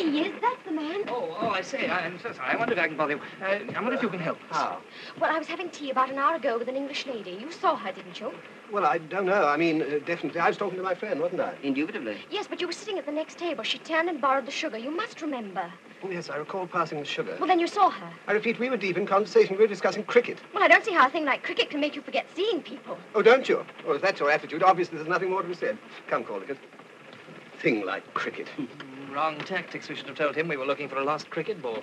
There he is. That's the man. Oh, oh, I say, I'm so sorry. I wonder if I can bother you. Uh, I wonder if you can help us. How? Well, I was having tea about an hour ago with an English lady. You saw her, didn't you? Well, I don't know. I mean, uh, definitely. I was talking to my friend, wasn't I? Indubitably. Yes, but you were sitting at the next table. She turned and borrowed the sugar. You must remember. Oh, yes, I recall passing the sugar. Well, then you saw her. I repeat, we were deep in conversation. We were discussing cricket. Well, I don't see how a thing like cricket can make you forget seeing people. Oh, don't you? Well, if that's your attitude, obviously there's nothing more to be said. Come, Caldicott. Thing like cricket. Wrong tactics. We should have told him we were looking for a lost cricket ball.